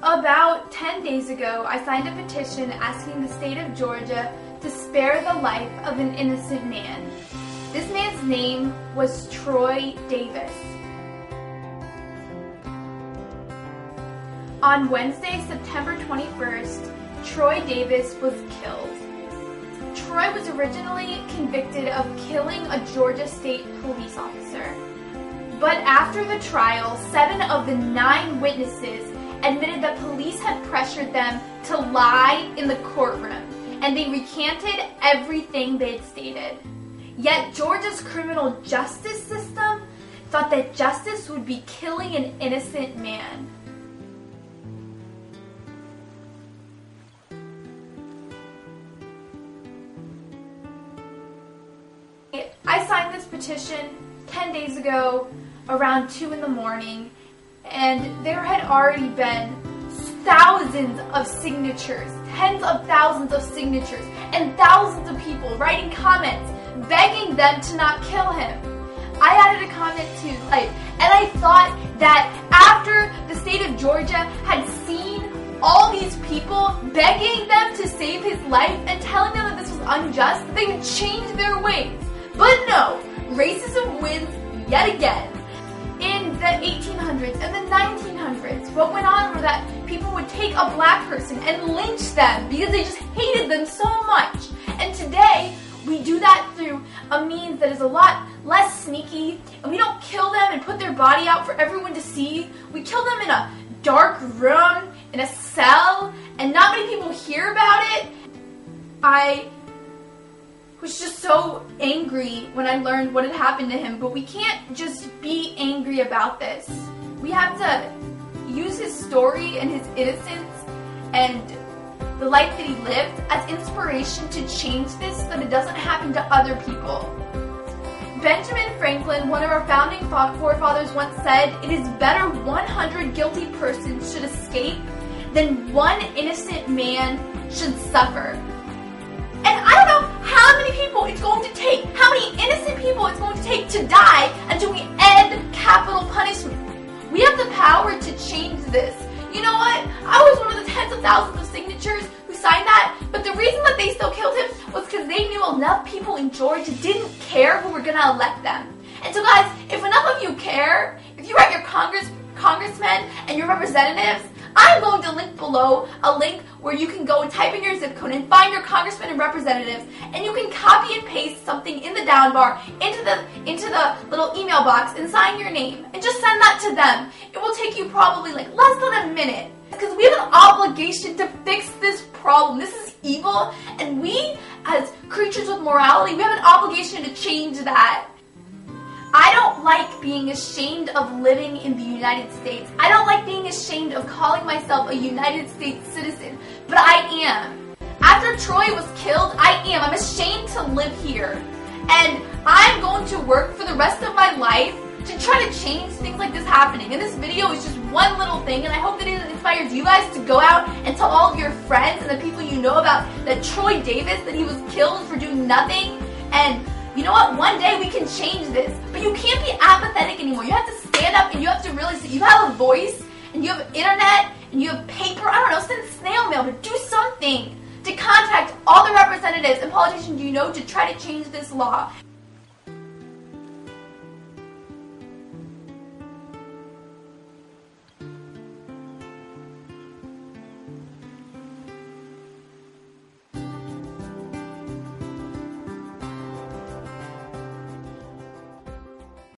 About 10 days ago, I signed a petition asking the state of Georgia to spare the life of an innocent man. This man's name was Troy Davis. On Wednesday, September 21st, Troy Davis was killed. Troy was originally convicted of killing a Georgia State police officer. But after the trial, seven of the nine witnesses admitted that police had pressured them to lie in the courtroom, and they recanted everything they had stated. Yet Georgia's criminal justice system thought that justice would be killing an innocent man. I signed this petition 10 days ago around 2 in the morning, and there had already been thousands of signatures, tens of thousands of signatures, and thousands of people writing comments begging them to not kill him. I added a comment too, like, and I thought that after the state of Georgia had seen all these people begging them to save his life and telling them that this was unjust, they would change their ways. But no, racism wins yet again. The 1800s and the 1900s, what went on was that people would take a black person and lynch them because they just hated them so much. And today, we do that through a means that is a lot less sneaky, and we don't kill them and put their body out for everyone to see. We kill them in a dark room, in a cell, and not many people hear about it. I was just so angry when I learned what had happened to him, but we can't just be angry about this. We have to use his story and his innocence and the life that he lived as inspiration to change this so that it doesn't happen to other people. Benjamin Franklin, one of our founding forefathers, once said, It is better 100 guilty persons should escape than one innocent man should suffer. And I this. You know what? I was one of the tens of thousands of signatures who signed that, but the reason that they still killed him was because they knew enough people in Georgia didn't care who were going to elect them. And so, guys, if enough of you care, if you write your Congress, congressmen and your representatives, I'm going to link below a link where you can go and type in your zip code and find your congressmen and representatives, and you can copy and paste something in the down bar into the into the little email box and sign your name, and just send that to them. It will take you probably like less than a minute because we have an obligation to fix this problem. This is evil, and we, as creatures with morality, we have an obligation to change that. I don't like being ashamed of living in the United States. I don't like being ashamed of calling myself a United States citizen, but I am. After Troy was killed, I am. I'm ashamed to live here. And I'm going work for the rest of my life to try to change things like this happening. And this video is just one little thing, and I hope that it inspires you guys to go out and tell all of your friends and the people you know about that Troy Davis, that he was killed for doing nothing, and you know what? One day we can change this. But you can't be apathetic anymore. You have to stand up and you have to realize that you have a voice and you have internet and you have paper. I don't know, send snail mail to do something to contact all the representatives and politicians you know to try to change this law.